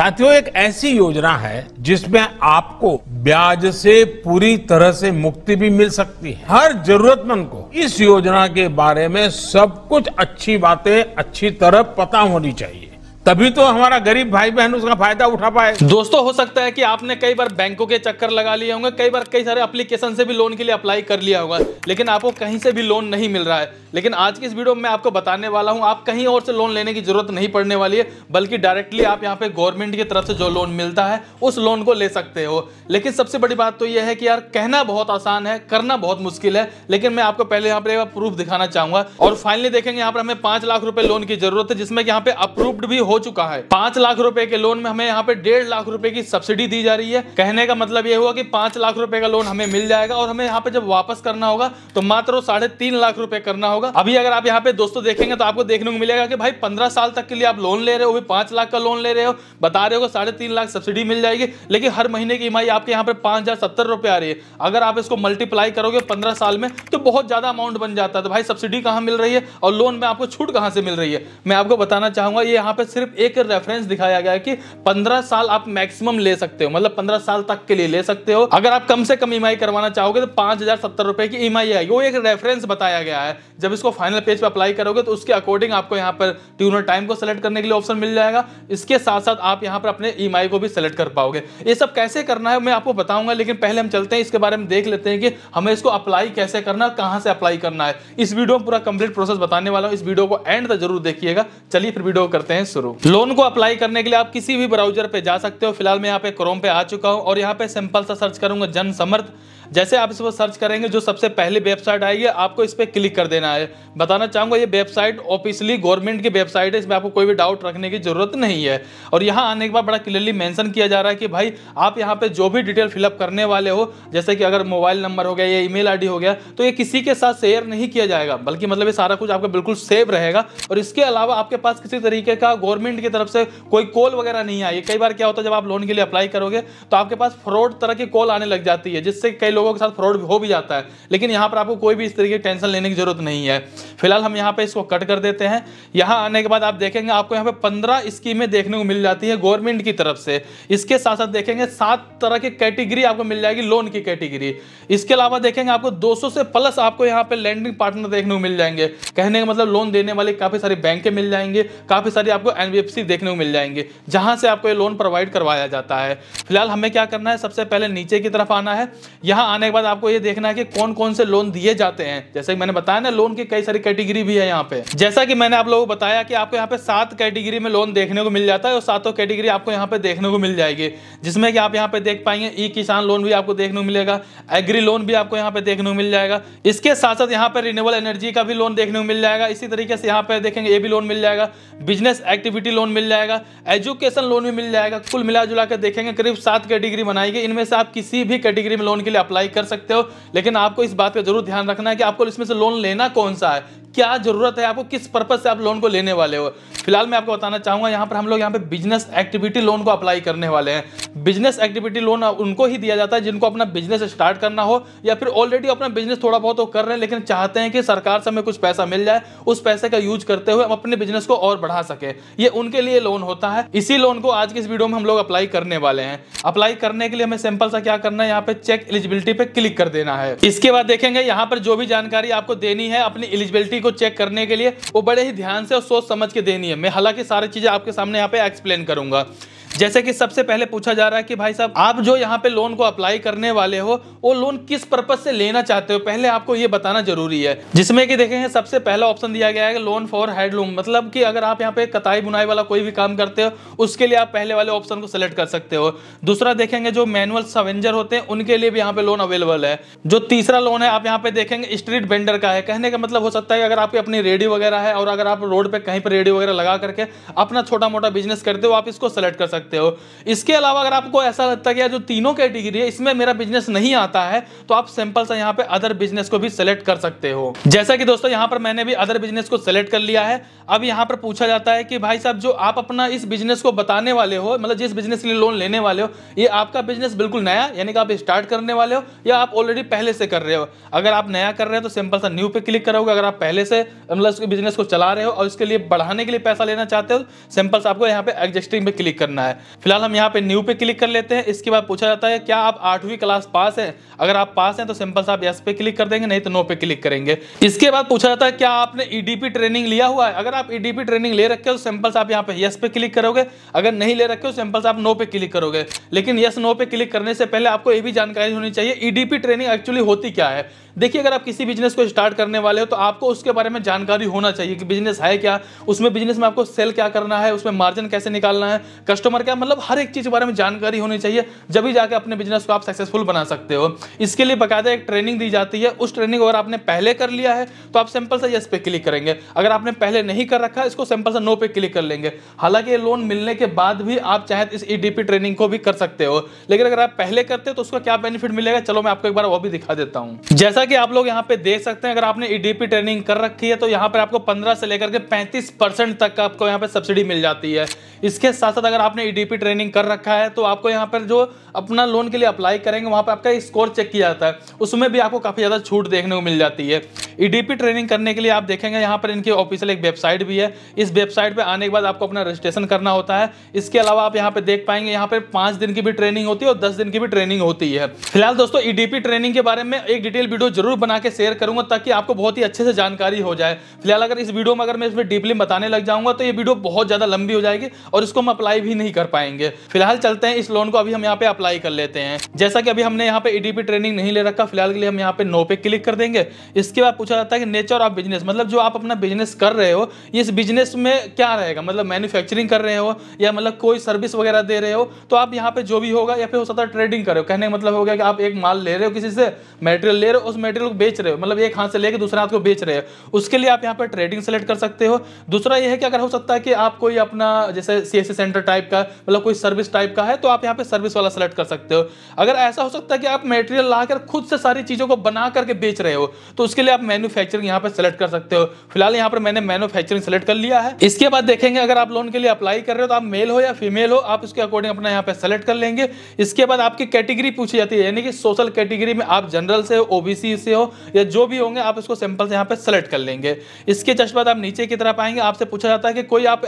साथियों, एक ऐसी योजना है जिसमें आपको ब्याज से पूरी तरह से मुक्ति भी मिल सकती है। हर जरूरतमंद को इस योजना के बारे में सब कुछ अच्छी बातें अच्छी तरह पता होनी चाहिए। तभी तो हमारा गरीब भाई बहन उसका फ़ायदा उठा पाए। दोस्तों, हो सकता है कि आपने कई बार बैंकों के चक्कर लगा लिए होंगे, कई बार कई सारे एप्लीकेशन से भी लोन के लिए अप्लाई कर लिया होगा, लेकिन आपको कहीं से भी लोन नहीं मिल रहा है। लेकिन आज की इस वीडियो में मैं आपको बताने वाला हूँ, आप कहीं और से लोन लेने की ज़रूरत नहीं पड़ने वाली है, बल्कि डायरेक्टली आप यहाँ पे गवर्नमेंट की तरफ़ से जो लोन मिलता है, उस लोन को ले सकते हो। लेकिन सबसे बड़ी बात तो यह है कि यार, कहना बहुत आसान है, करना बहुत मुश्किल है, लेकिन मैं आपको पहले यहाँ पर प्रूफ दिखाना चाहूँगा। और फाइनली देखेंगे, यहाँ पर हमें पाँच लाख रुपए लोन की ज़रूरत है, जिसमें यहाँ पे अप्रूव्ड भी हो चुका है। पाँच लाख रुपए के लोन में हमें यहाँ पे डेढ़ लाख रुपए की सब्सिडी दी जा रही है। कहने का मतलब ये हुआ कि पाँच लाख रुपए का लोन हमें मिल जाएगा और हमें यहाँ पे जब वापस करना होगा तो मात्र साढ़े तीन लाख रुपए करना होगा। अभी अगर आप यहाँ पे दोस्तों देखेंगे तो आपको देखने को मिलेगा कि भाई पंद्रह साल तक के लिए आप लोन ले रहे हो पाँच लाख का लोन ले रहे हो। बता रहे हो साढ़े तीन लाख सब्सिडी मिल जाएगी, लेकिन हर महीने की ई आपके यहाँ पे पाँच हज़ार आ रही है। अगर आप इसको मल्टीप्लाई करोगे पंद्रह साल में तो बहुत ज़्यादा अमाउंट बन जाता है। तो भाई सब्सिडी कहाँ मिल रही है और लोन में आपको छूट कहाँ से मिल रही है? मैं आपको बताना चाहूँगा, ये यहाँ पे सिर्फ़ एक रेफरेंस दिखाया गया है कि पंद्रह साल आप मैक्सिमम ले सकते हो मतलब पंद्रह साल तक के लिए ले सकते हो। अगर आप कम से कम ई करवाना चाहोगे तो पाँच हज़ार सत्तर रुपए की ई आएगी वो एक रेफरेंस बताया गया है। जब इसको फाइनल पेज पे अप्लाई करोगे तो उसके अकॉर्डिंग आपको यहाँ पर ट्यूनर टाइम को सेलेक्ट करने के लिए ऑप्शन मिल जाएगा। इसके साथ साथ आप यहाँ पर अपने ई को भी सेलेक्ट कर पाओगे। ये सब कैसे करना है मैं आपको बताऊँगा, लेकिन पहले हम चलते हैं, इसके बारे में देख लेते हैं कि हमें इसको अप्लाई कैसे करना है, कहाँ से अप्लाई करना है। इस वीडियो में पूरा कंप्लीट प्रोसेस बताने वाला हूँ। इस वीडियो को एंड तक ज़रूर देखिएगा। चलिए फिर वीडियो करते हैं शुरू। लोन को अप्लाई करने के लिए आप किसी भी ब्राउज़र पे जा सकते हो। फ़िलहाल मैं यहाँ पे क्रोम पे आ चुका हूँ और यहाँ पे सिंपल सा सर्च करूँगा जन समर्थ जैसे आप इस पर सर्च करेंगे, जो सबसे पहली वेबसाइट आएगी आपको इस पर क्लिक कर देना है। बताना चाहूँगा, ये वेबसाइट ऑफिसली गवर्नमेंट की वेबसाइट है, इसमें आपको कोई भी डाउट रखने की ज़रूरत नहीं है। और यहाँ आने के बाद बड़ा क्लियरली मेंशन किया जा रहा है कि भाई, आप यहाँ पे जो भी डिटेल फिलअप करने वाले हो, जैसे कि अगर मोबाइल नंबर हो गया, या ईमेल आईडी हो गया तो ये किसी के साथ शेयर नहीं किया जाएगा, बल्कि मतलब ये सारा कुछ आपका बिल्कुल सेव रहेगा। और इसके अलावा आपके पास किसी तरीके का गवर्नमेंट की तरफ़ से कोई कॉल वगैरह नहीं आई। कई बार क्या होता है, जब आप लोन के लिए अप्लाई करोगे तो आपके पास फ्रॉड तरह की कॉल आने लग जाती है, जिससे कई लोगों के साथ फ्रॉड हो भी जाता है। लेकिन यहाँ पर आपको कोई भी इस तरीके की टेंशन लेने की ज़रूरत नहीं है। फ़िलहाल हम यहाँ पे इसको कट कर देते हैं। यहाँ आने के बाद आप देखेंगे, आपको यहाँ पे पंद्रह स्कीमें देखने को मिल जाती है गवर्नमेंट की तरफ़ से। इसके साथ साथ देखेंगे, सात तरह की कैटेगरी आपको मिल जाएगी, लोन की कैटेगरी। इसके अलावा देखेंगे, आपको 200 से प्लस आपको यहाँ पे लैंडिंग पार्टनर देखने को मिल जाएँगे। कहने का मतलब लोन देने वाले काफ़ी सारी बैंकें मिल जाएँगे, काफ़ी सारी आपको एनबीएफसी देखने को मिल जाएँगे, जहाँ से आपको ये लोन प्रोवाइड करवाया जाता है। फ़िलहाल हमें क्या करना है, सबसे पहले नीचे की तरफ़ आना है। यहाँ आने के बाद आपको ये देखना है कि कौन कौन से लोन दिए जाते हैं। जैसे मैंने बताया ना लोन की कई सारी कैटेगरी भी है यहाँ पे। जैसा कि मैंने आप लोगों को बताया कि आपको यहाँ पे सात कैटेगरी में लोन देखने को मिल जाता है और सातों कैटेगरी आपको यहाँ पे देखने को मिल जाएगी। जिसमें कि आप यहाँ पे देख पाएँगे ई किसान लोन भी आपको देखने को मिलेगा एग्री लोन भी आपको यहाँ पे देखने को मिल जाएगा। इसके साथ साथ यहाँ पे रिन्यूएबल एनर्जी का भी लोन देखने को मिल जाएगा। इसी तरीके से यहाँ पे देखेंगे, ये भी लोन मिल जाएगा। बिज़नेस एक्टिविटी लोन मिल जाएगा। एजुकेशन लोन भी मिल जाएगा। कुल मिला जुला कर देखेंगे, करीब सात कैटेगरी बनाएगी इनमें से आप किसी भी कैटेगरी में लोन के लिए अप्लाई कर सकते हो। लेकिन आपको इस बात का ज़रूर ध्यान रखना है कि आपको इसमें से लोन लेना कौन सा है? क्या ज़रूरत है आपको? किस पर्पज से आप लोन को लेने वाले हो? फ़िलहाल मैं आपको बताना चाहूँगा, यहाँ पर हम लोग यहाँ पे बिज़नेस एक्टिविटी लोन को अप्लाई करने वाले हैं। बिज़नेस एक्टिविटी लोन उनको ही दिया जाता है जिनको अपना बिज़नेस स्टार्ट करना हो या फिर ऑलरेडी अपना बिज़नेस थोड़ा बहुत वो कर रहे हैं, लेकिन चाहते हैं कि सरकार से हमें कुछ पैसा मिल जाए, उस पैसे का यूज़ करते हुए हम अपने बिज़नेस को और बढ़ा सके। ये उनके लिए लोन होता है। इसी लोन को आज की इस वीडियो में हम लोग अप्लाई करने वाले हैं। अप्लाई करने के लिए हमें सिंपल सा क्या करना है? यहाँ पे चेक एलिजिबिलिटी पे क्लिक कर देना है। इसके बाद देखेंगे, यहाँ पर जो भी जानकारी आपको देनी है, अपनी एलिजिबिलिटी को चेक करने के लिए, वो बड़े ही ध्यान से और सोच समझ के देनी है। मैं हालाँकि सारी चीज़ें आपके सामने यहाँ पे एक्सप्लेन करूँगा। जैसे कि सबसे पहले पूछा जा रहा है कि भाई साहब, आप जो यहाँ पे लोन को अप्लाई करने वाले हो, वो लोन किस पर्पज से लेना चाहते हो? पहले आपको ये बताना ज़रूरी है। जिसमें कि देखेंगे सबसे पहला ऑप्शन दिया गया है लोन फॉर हैंडलूम मतलब कि अगर आप यहाँ पे कताई बुनाई वाला कोई भी काम करते हो, उसके लिए आप पहले वाले ऑप्शन को सिलेक्ट कर सकते हो। दूसरा देखेंगे, जो मैनुअल सवेंजर होते हैं, उनके लिए भी यहाँ पे लोन अवेलेबल है। जो तीसरा लोन है, आप यहाँ पे देखेंगे स्ट्रीट वेंडर का है। कहने का मतलब हो सकता है अगर आपकी अपनी रेडियो वगैरह है और अगर आप रोड पे कहीं पर रेडियो वगैरह लगा करके अपना छोटा मोटा बिज़नेस करते हो, आप इसको सेलेक्ट कर सकते हो। इसके अलावा अगर आपको ऐसा लगता है कि जो तीनों कैटेगरी है, इसमें मेरा बिज़नेस नहीं आता है तो आप सिंपल सा यहाँ पे अदर बिज़नेस को भी सेलेक्ट कर सकते हो। जैसा कि दोस्तों, यहाँ पर मैंने भी अदर बिज़नेस को सेलेक्ट कर लिया है। अब यहाँ पर पूछा जाता है कि भाई साहब, जो आप अपना इस बिज़नेस को बताने वाले हो मतलब जिस बिज़नेस के लिए लोन लेने वाले हो, ये आपका बिज़नेस बिल्कुल नया, यानी कि आप स्टार्ट करने वाले हो, या आप ऑलरेडी पहले से कर रहे हो? अगर आप नया कर रहे हो तो सिंपल सा न्यू पे क्लिक करोगे। अगर आप पहले से मतलब बिज़नेस को चला रहे हो और इसके लिए बढ़ाने के लिए पैसा लेना चाहते हो सिंपल सा आपको यहाँ पे एडजस्टिंग पे क्लिक करना है। है। फ़िलहाल हम यहाँ पे न्यू पे क्लिक कर लेते हैं। इसके बाद पूछा जाता है, क्या आप आठवीं क्लास पास है? अगर आप पास हैं तो सिंपल सा आप यस पे क्लिक कर देंगे, नहीं तो नो पे क्लिक करेंगे। इसके बाद पूछा जाता है, क्या आपने ईडीपी e ट्रेनिंग लिया हुआ है? अगर आप ईडीपी e ट्रेनिंग ले रखे हो तो सिंपल से आप यहाँ पे यस पे क्लिक करोगे। अगर नहीं ले रखे हो सिंपल से आप नो पे क्लिक करोगे। लेकिन यस नो पे क्लिक करने से पहले आपको ये भी जानकारी होनी चाहिए ईडीपी ट्रेनिंग एक्चुअली होती क्या है? देखिए, अगर आप किसी बिज़नेस को स्टार्ट करने वाले हो तो आपको उसके बारे में जानकारी होना चाहिए कि बिज़नेस है क्या? उसमें बिज़नेस में आपको सेल क्या करना है? उसमें मार्जिन कैसे निकालना है? कस्टमर क्या मतलब हर एक चीज़ के बारे में जानकारी होनी चाहिए, जब भी जाकर अपने बिज़नेस को आप सक्सेसफुल बना सकते हो। इसके लिए बाकायदा एक ट्रेनिंग दी जाती है। उस ट्रेनिंग अगर आपने पहले कर लिया है तो आप सिंपल से यस पे क्लिक करेंगे। अगर आपने पहले नहीं कर रखा, इसको सिंपल से नो पे क्लिक कर लेंगे। हालाँकि लोन मिलने के बाद भी आप चाहे तो इस ईडीपी ट्रेनिंग को भी कर सकते हो। लेकिन अगर आप पहले करते हो तो उसका क्या बेनिफिट मिलेगा? चलो मैं आपको एक बार वो भी दिखा देता हूँ। जैसा कि आप लोग यहाँ पे देख सकते हैं, अगर आपने ईडीपी e ट्रेनिंग कर रखी है तो यहाँ पर आपको 15 से लेकर के 35 परसेंट तक आपको यहाँ पे सब्सिडी मिल जाती है। इसके साथ साथ अगर आपने ईडीपी ट्रेनिंग कर रखा है तो आपको यहाँ पर जो अपना लोन के लिए अप्लाई करेंगे, वहाँ पर आपका स्कोर चेक किया जाता है। उसमें भी आपको काफ़ी ज़्यादा छूट देखने को मिल जाती है। ईडीपी ट्रेनिंग करने के लिए आप देखेंगे, यहाँ पर इनकी ऑफिशियल एक वेबसाइट भी है। इस वेबसाइट पर आने के बाद आपको अपना रजिस्ट्रेशन करना होता है। इसके अलावा आप यहाँ पे देख पाएँगे, यहाँ पे पाँच दिन की भी ट्रेनिंग होती है और दस दिन की भी ट्रेनिंग होती है। फ़िलहाल दोस्तों ईडीपी ट्रेनिंग के बारे में एक डिटेल वीडियो ज़रूर बना के शेयर करूँगा, ताकि आपको बहुत ही अच्छे से जानकारी हो जाए। फ़िलहाल अगर इस वीडियो में अगर मैं इसमें डीपली बताने लग जाऊँगा तो ये वीडियो बहुत ज़्यादा लंबी हो जाएगी और इसको हम अप्लाई भी नहीं कर पाएँगे। फ़िलहाल चलते हैं, इस लोन को अभी हम यहाँ पे अप्लाई कर लेते हैं। जैसा कि अभी हमने यहाँ पे ईडीपी ट्रेनिंग नहीं ले रखा, फ़िलहाल के लिए हम यहाँ पे नो पे क्लिक कर देंगे। इसके बाद पूछा जाता है कि नेचर ऑफ़ बिज़नेस मतलब जो आप अपना बिज़नेस कर रहे हो इस बिज़नेस में क्या रहेगा? मतलब मैन्युफैक्चरिंग कर रहे हो या मतलब कोई सर्विस वगैरह दे रहे हो तो आप यहाँ पे जो भी होगा या फिर हो सकता है ट्रेडिंग कर रहे हो। कहने का मतलब हो गया कि आप एक माल ले रहे हो किसी से मेटेरियल ले रहे हो, उस मेटेरियल को बेच रहे हो मतलब एक हाथ से लेकर दूसरे हाथ को बेच रहे हो। उसके लिए आप यहाँ पर ट्रेडिंग सेलेक्ट कर सकते हो। दूसरा यह है कि अगर हो सकता है कि आप कोई अपना, जैसे सी सेंटर टाइप का मतलब कोई सर्विस टाइप का है तो आप यहाँ पे सर्विस वाला सेलेक्ट कर सकते हो। अगर ऐसा हो सकता है कि आप मेटेरियल लाकर खुद से सारी चीज़ों को बना करके बेच रहे हो तो उसके लिए आप मैन्युफैक्चरिंग यहाँ पे सेलेक्ट कर सकते हो। फ़िलहाल यहाँ पर मैंने मैन्युफैक्चरिंग सेलेक्ट कर लिया है। इसके बाद देखेंगे, अगर आप लोन के लिए अप्लाई कर रहे हो तो आप मेल हो या फीमेल हो, आप उसके अकॉर्डिंग अपना यहाँ पे सेलेक्ट कर लेंगे। इसके बाद आपकी कैटेगरी पूछी जाती है, यानी कि सोशल कैटेगरी में आप जनरल से हो ओबीसी से हो, या जो भी होंगे, आप उसको सिंपल से यहाँ पे सेलेक्ट कर लेंगे। इसके जस्ट बाद आप नीचे की तरफ़ आएँगे, आपसे पूछा जाता है कि कोई आप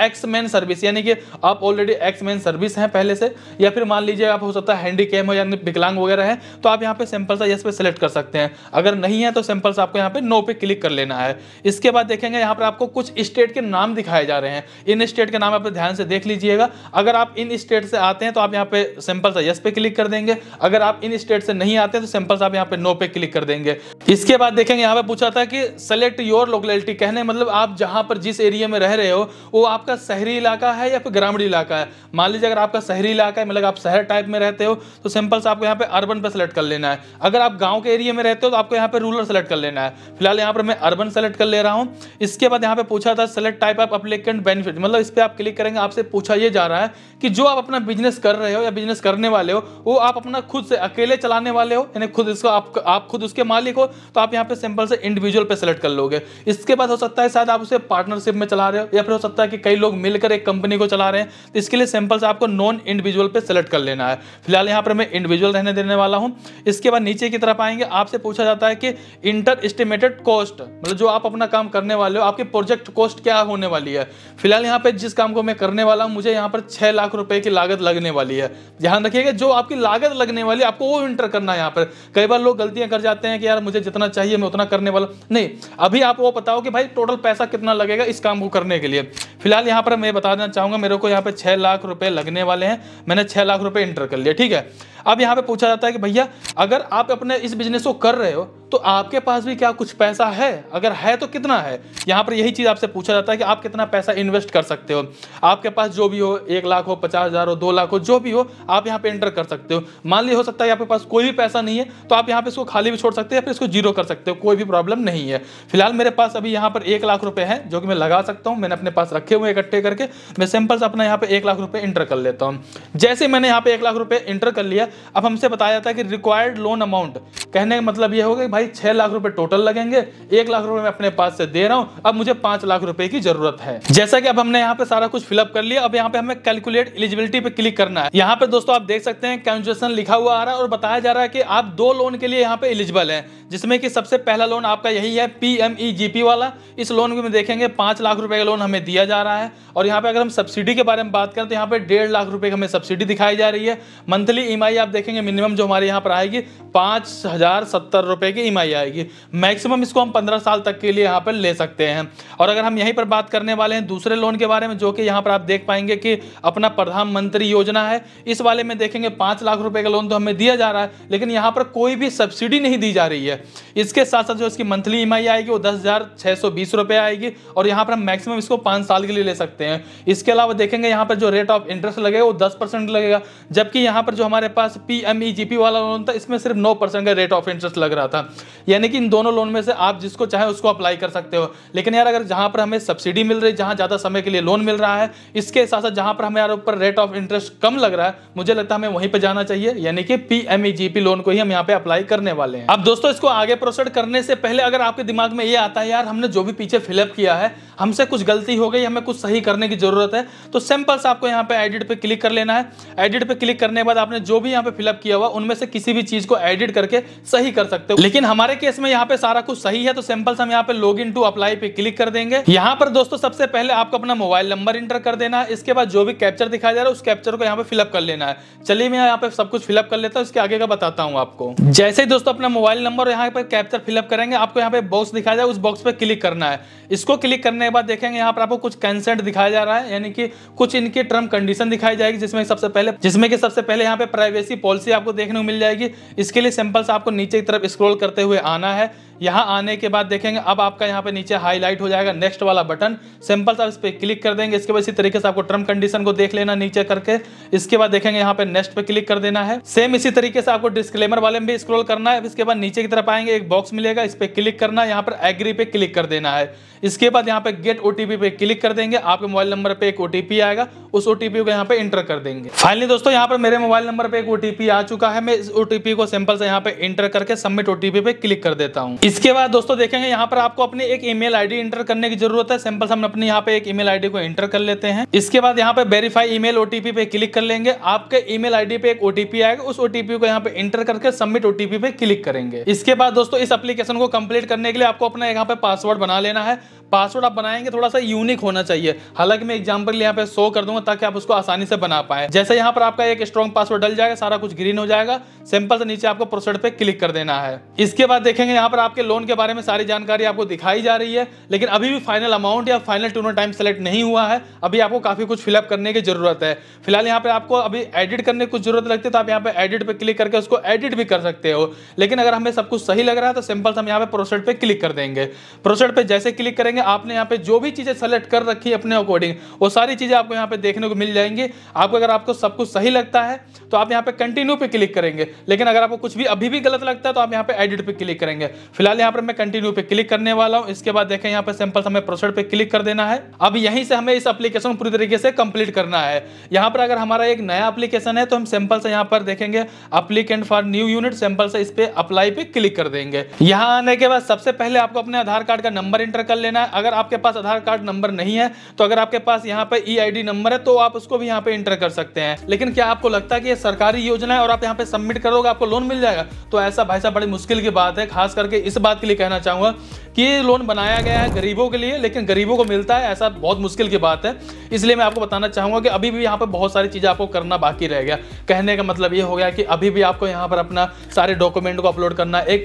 एक्स मैन सर्विस यानी कि आप ऑलरेडी एक्स मैन सर्विस हैं पहले से, या फिर मान लीजिए आप हो सकता है हैंडी कैम हो यानी विकलांग वगैरह है तो आप यहाँ पे सिंपल सा यस पे सेलेक्ट कर सकते हैं। अगर नहीं है तो सिंपल सा आपको यहाँ पे नो पे क्लिक कर लेना है। इसके बाद देखेंगे यहाँ पर आपको कुछ स्टेट के नाम दिखाए जा रहे हैं। इन स्टेट के नाम आप ध्यान से देख लीजिएगा। अगर आप इन स्टेट से आते हैं तो आप यहाँ पे सिंपल सा यस पे क्लिक कर देंगे। अगर आप इन स्टेट से नहीं आते तो सिंपल सा आप यहाँ पे नो पे क्लिक कर देंगे। इसके बाद देखेंगे यहाँ पे पूछा था कि सेलेक्ट योर लोकेलिटी कहने मतलब आप जहाँ पर जिस एरिया में रह रहे हो, वो आपका शहरी इलाका है या फिर ग्रामीण इलाका है। मान लीजिए अगर आपका शहरी इलाका है मतलब आप शहर टाइप में रहते हो तो सिंपल से आपको यहाँ पे अर्बन पे सेलेक्ट कर लेना है। अगर आप गाँव के एरिया में रहते हो तो आपको यहाँ पे रूरल सेलेक्ट कर लेना है। फ़िलहाल यहाँ पर मैं अर्बन सेलेक्ट कर ले रहा हूँ। इसके बाद यहाँ पे पूछा था select type of applicant benefit मतलब इस पर आप क्लिक करेंगे, आपसे पूछा ये जा रहा है कि जो आप अपना बिज़नेस कर रहे हो या बिज़नेस करने वाले हो, वो आप अपना खुद से अकेले चलाने वाले हो, यानी खुद इसको आप आप खुद उसके मालिक हो तो आप यहाँ पे सिंपल से इंडिविजुअल पे सेलेक्ट कर लोगे। इसके बाद हो सकता है शायद आप उसे पार्टनरशिप में चला रहे हो, या फिर हो सकता है कि कई लोग मिलकर एक कंपनी को चला रहे हैं। इसके लिए सिंपल से आपको नॉन इंडिविजुअल पे सेलेक्ट कर लेना है। फ़िलहाल यहाँ पर मैं इंडिविजुअल रहने देने वाला हूँ। इसके बाद नीचे की तरफ़ आएँगे। आपसे पूछा जाता है कि इंटर एस्टिमेटेड कॉस्ट मतलब जो आप अपना काम करने वाले हो, आपकी प्रोजेक्ट कॉस्ट क्या होने वाली है? फ़िलहाल यहाँ पे जिस काम को मैं करने वाला हूँ, मुझे यहाँ पर छह लाख रुपए की लागत लगने वाली है। ध्यान रखिएगा, जो आपकी लागत लगने वाली है, आपको वो इंटर करना है यहाँ पर। कई बार लोग गलतियाँ कर जाते हैं कि यार, मुझे जितना चाहिए, मैं उतना करने वाला नहीं, अभी आप वो बताओ कि भाई टोटल पैसा कितना लगेगा इस काम को करने के लिए? फ़िलहाल यहाँ पर मैं बता देना चाहूँगा, मेरे को यहाँ पे छह लाख रुपए लगने वाले हैं। मैंने छह लाख रुपए इंटर कर लिया ठीक है? अब यहाँ पे पूछा जाता है कि भैया, अगर आप अपने इस बिज़नेस को कर रहे हो तो आपके पास भी क्या कुछ पैसा है? अगर है तो कितना है? यहाँ पर यही चीज़ आपसे पूछा जाता है कि आप कितना पैसा इन्वेस्ट कर सकते हो। आपके पास जो भी हो, एक लाख हो, पचास हज़ार हो, दो लाख हो, जो भी हो, आप यहाँ पे एंटर कर सकते हो। मान ली हो सकता है आपके पास कोई भी पैसा नहीं है तो आप यहाँ पे इसको खाली भी छोड़ सकते हो या फिर इसको ज़ीरो कर सकते हो, कोई भी प्रॉब्लम नहीं है। फ़िलहाल मेरे पास अभी यहाँ पर एक लाख रुपए है, जो कि मैं लगा सकता हूँ, मैंने अपने पास रखे हुए इकट्ठे करके। मैं सिंपल से अपना यहाँ पे एक लाख रुपए इंटर कर लेता हूँ। जैसे मैंने यहाँ पे एक लाख रुपए इंटर कर लिया अब हमसे बताया जाता है कि रिक्वायर्ड लोन अमाउंट कहने का मतलब ये होगा कि भाई, छह लाख रुपए टोटल लगेंगे, एक लाख रुपए मैं अपने पास से दे रहा हूँ, अब मुझे पाँच लाख रुपए की ज़रूरत है। जैसा कि अब हमने यहाँ पे सारा कुछ फिलअप कर लिया, अब यहाँ पे हमें कैलकुलेट एलिजिबिलिटी पे क्लिक करना है। यहाँ पे दोस्तों आप देख सकते हैं कैलकुलेशन लिखा हुआ आ रहा है और बताया जा रहा है कि आप दो लोन के लिए यहाँ पे एलिजिबल है, जिसमें कि सबसे पहला लोन आपका यही है पी वाला। इस लोन में देखेंगे, पाँच लाख रुपए का लोन हमें दिया जा रहा है और यहाँ पे अगर हम सब्सिडी के बारे में बात करें तो यहाँ पे डेढ़ लाख रुपए की हमें सब्सिडी दिखाई जा रही है। मंथली ई आप देखेंगे मिनिमम जो हमारे यहाँ पर आएगी, पाँच हज़ार सत्तर रुपए की ई आएगी। मैक्सिमम इसको हम पंद्रह साल तक के लिए यहाँ पर ले सकते हैं। और अगर हम यहीं पर बात करने वाले हैं दूसरे लोन के बारे में, जो कि यहाँ पर आप देख पाएँगे कि अपना प्रधानमंत्री योजना है, इस वाले में देखेंगे पाँच लाख रुपए का लोन तो हमें दिया जा रहा है, लेकिन यहाँ पर कोई भी सब्सिडी नहीं दी जा रही है। इसके साथ साथ जो इसकी मंथली ई आएगी, वो दस रुपये आएगी, और यहाँ पर हम मैक्सिमम इसको पाँच साल के लिए ले सकते हैं। इसके अलावा देखेंगे यहाँ पर जो रेट ऑफ़ इंटरेस्ट लगेगा, वो दस लगेगा, जबकि यहाँ पर जो हमारे पास P M E G P वाला लोन था, इसमें सिर्फ़ नौ परसेंट का रेट ऑफ़ इंटरेस्ट लग रहा था। यानी कि इन दोनों लोन में से आप जिसको चाहे उसको अप्लाई कर सकते हो। लेकिन यार, अगर जहाँ पर हमें सब्सिडी मिल रही, जहाँ ज़्यादा समय के लिए लोन मिल रहा है, इसके साथ साथ जहाँ पर हमें यार ऊपर रेट ऑफ़ इंटरेस्ट कम लग रहा है, मुझे लगता है हमें वहीं पर जाना चाहिए। यानी कि P M E G P loan को ही हम यहाँ पे अप्लाई करने वाले हैं। अब दोस्तों, इसको आगे प्रोसीड करने से पहले अगर आपके दिमाग में ये आता है, यार, हमने जो भी पीछे फिलअप किया है, हमसे कुछ गलती हो गई, हमें कुछ सही करने की ज़रूरत है तो सिंपल से आपको यहाँ पे एडिट पे क्लिक कर लेना है। एडिट पे क्लिक करने के बाद आपने जो भी यहाँ पे फिलअप किया हुआ, उनमें से किसी भी चीज़ को एडिट करके सही कर सकते हो। लेकिन हमारे केस में यहाँ पे सारा कुछ सही है तो सिंपल से हम यहाँ पे लॉग इन टू अप्लाई पे क्लिक कर देंगे। यहाँ पर दोस्तों, सबसे पहले आपको अपना मोबाइल नंबर इंटर कर देना है। इसके बाद जो भी कैप्चर दिखाया जा रहा है, उस कैप्चर को यहाँ पे फिलअप कर लेना है। चलिए मैं यहाँ पे सब कुछ फिलअप कर लेता हूँ, इसके आगे का बताता हूँ आपको। जैसे ही दोस्तों अपना मोबाइल नंबर यहाँ पे कैप्चर फिलअप करेंगे, आपको यहाँ पे बॉक्स दिखाया जाए, उस बॉक्स पे क्लिक करना है। इसको क्लिक करने के बाद देखेंगे यहाँ पर आपको कुछ कंसेंट दिखाया जा रहा है, यानी कि कुछ इनकी टर्म कंडीशन दिखाई जाएगी, जिसमें सबसे पहले, जिसमें कि सबसे पहले यहाँ पे प्राइवेसी पॉलिसी आपको देखने को मिल जाएगी। इसके लिए सैंपल्स आपको नीचे की तरफ़ स्क्रॉल करते हुए आना है। यहाँ आने के बाद देखेंगे, अब आपका यहाँ पे नीचे हाईलाइट हो जाएगा नेक्स्ट वाला बटन सिंपल सा इस पर क्लिक कर देंगे, इसके बाद इसी तरीके से आपको टर्म कंडीशन को देख लेना नीचे करके। इसके बाद देखेंगे, यहाँ पे नेक्स्ट पे क्लिक कर देना है। सेम इसी तरीके से आपको डिस्क्लेमर वाले में भी स्क्रोल करना है। इसके बाद नीचे की तरफ़ आएँगे, एक बॉक्स मिलेगा, इस पर क्लिक करना यहाँ पर एग्री पे क्लिक कर देना है। इसके बाद यहाँ पे गेट ओटीपी पे क्लिक कर देंगे, आपके मोबाइल नंबर पे एक ओटीपी आएगा, उस ओटीपी को यहाँ पे इंटर कर देंगे। फाइनली दोस्तों, यहाँ पर मेरे मोबाइल नंबर पे एक ओटीपी आ चुका है, मैं इस ओटीपी को सिंपल से यहाँ पे इंटर करके सबमिट ओटीपी पे क्लिक कर देता हूँ। इसके बाद दोस्तों देखेंगे, यहाँ पर आपको अपनी एक ईमेल आईडी एंटर करने की ज़रूरत है। सिंपल हम अपने यहाँ पे एक ईमेल आईडी को एंटर कर लेते हैं। इसके बाद यहाँ पे वेरीफाई ईमेल ओटीपी पे क्लिक कर लेंगे। आपके ईमेल आईडी पे एक ओटीपी आएगा। उस ओटीपी को यहाँ पे एंटर करके सबमिट ओटीपी पे क्लिक करेंगे। इसके बाद दोस्तों इस एप्लीकेशन को कंप्लीट करने के लिए आपको अपना यहाँ पे पासवर्ड बना लेना है। पासवर्ड आप बनाएँगे, थोड़ा सा यूनिक होना चाहिए। हालाँकि मैं एग्ज़ाम्पल यहाँ पे शो कर दूँगा ताकि आप उसको आसानी से बना पाए। जैसे यहाँ पर आपका एक स्ट्रॉन्ग पासवर्ड डल जाएगा, सारा कुछ ग्रीन हो जाएगा। सिंपल से नीचे आपको प्रोसेड पे क्लिक कर देना है। इसके बाद देखेंगे यहाँ पर आपके लोन के बारे में सारी जानकारी आपको दिखाई जा रही है, लेकिन अभी भी फाइनल अमाउंट या फाइनल टूनो टाइम सेलेक्ट नहीं हुआ है। अभी आपको काफ़ी कुछ फिलअप करने की ज़रूरत है। फ़िलहाल यहाँ पे आपको अभी एडिट करने की कुछ ज़रूरत लगती है तो आप यहाँ पे एडिट पे क्लिक करके उसको एडिट भी कर सकते हो। लेकिन अगर हमें सब कुछ सही लग रहा है तो सिंपल से हम यहाँ पे प्रोसेड पे क्लिक कर देंगे। प्रोसेड पे जैसे क्लिक करेंगे आपने यहाँ पे जो भी चीज़ें सेलेक्ट कर रखी है अपने अकॉर्डिंग वो सारी चीज़ें आपको यहाँ पे देखने को मिल जाएँगी। आपको अगर आपको सब कुछ सही लगता है तो आप यहाँ पे कंटिन्यू पे क्लिक करेंगे। लेकिन अगर आपको कुछ भी अभी भी गलत लगता है तो आप यहाँ पे एडिट पे क्लिक करेंगे। फ़िलहाल यहाँ पर मैं कंटिन्यू पे क्लिक करने वाला हूँ। इसके बाद देखें, यहाँ पे सिंपल हमें प्रोसेड पे क्लिक कर देना है। अब यहीं से हमें इस एप्लीकेशन पूरी तरीके से कंप्लीट करना है। यहाँ पर अगर हमारा एक नया एप्लीकेशन है तो हम सिंपल से यहाँ पर देखेंगे applicant for new unit simple से इस पे अप्लाई पे क्लिक कर देंगे। यहाँ आने के बाद सबसे पहले आपको अपने आधार कार्ड का नंबर इंटर कर लेना अगर आपके पास आधार कार्ड नंबर नहीं है तो अगर आपके पास यहाँ पे ई आई नंबर है तो आप उसको भी यहाँ पे इंटर कर सकते हैं। लेकिन क्या आपको लगता है कि ये सरकारी योजना है और आप यहाँ पे सबमिट करोगे, आपको लोन मिल जाएगा? तो ऐसा भाई साहब बड़ी मुश्किल की बात है। खास करके इस बात के लिए कहना चाहूँगा कि ये लोन बनाया गया है गरीबों के लिए, लेकिन गरीबों को मिलता है, ऐसा बहुत मुश्किल की बात है। इसलिए मैं आपको बताना चाहूँगा कि अभी भी यहाँ पर बहुत सारी चीज़ें आपको करना बाकी रह गया। कहने का मतलब ये हो गया कि अभी भी आपको यहाँ पर अपना सारे डॉक्यूमेंट को अपलोड करना है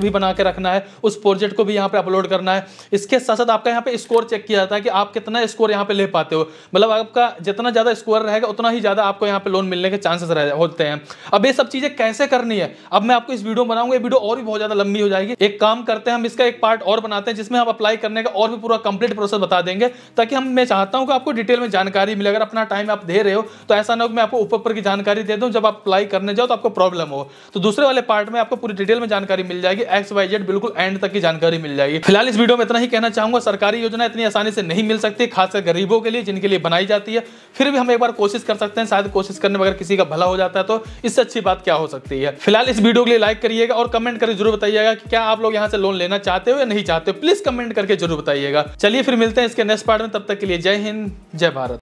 एक भी बना के रखना है, उस प्रोजेक्ट को भी यहाँ पे अपलोड करना है। इसके साथ साथ आपका यहाँ पे स्कोर चेक किया जाता है कि आप कितना स्कोर यहाँ पे ले पाते हो। मतलब आपका जितना ज़्यादा स्कोर रहेगा, उतना ही ज़्यादा आपको यहाँ पे लोन मिलने के चांसेस होते हैं। अब ये सब चीज़ें कैसे करनी है? अब मैं आपको इस वीडियो बनाऊँगा, ये वीडियो और भी बहुत ज़्यादा लंबी हो जाएगी। एक काम करते हैं, हम इसका एक पार्ट और बनाते हैं, जिसमें हम अप्लाई करने का और भी पूरा कंप्लीट प्रोसेस बता देंगे, ताकि हम, मैं चाहता हूँ कि आपको डिटेल में जानकारी मिले। अगर अपना टाइम आप दे रहे हो तो ऐसा ना हो मैं आपको ऊपर ऊपर की जानकारी दे दूँ। जब आप अप्लाई करने जाओ तो आपको प्रॉब्लम हो। तो दूसरे वाले पार्ट में आपको पूरी डिटेल में जानकारी मिल जाएगी। एक्स वाई जेड बिल्कुल एंड तक की जानकारी मिल जाएगी। फ़िलहाल इस वीडियो में इतना ही कहना चाहूँगा, सरकारी योजना इतनी आसानी से नहीं मिल सकती, खासकर गरीबों के लिए, जिनके लिए बनाई जाती है। फिर भी हम एक बार कोशिश कर सकते हैं, शायद कोशिश करने में अगर किसी का भला हो जाता है तो इससे अच्छी बात क्या हो सकती है? फ़िलहाल इस वीडियो के लिए लाइक करिएगा और कमेंट करके ज़रूर बताइएगा कि क्या आप लोग यहाँ से लोन लेना चाहते हो या नहीं चाहते हो। प्लीज़ कमेंट करके ज़रूर बताइएगा। चलिए फिर मिलते हैं इसके नेक्स्ट पार्ट में, तब तक के लिए जय हिंद, जय भारत।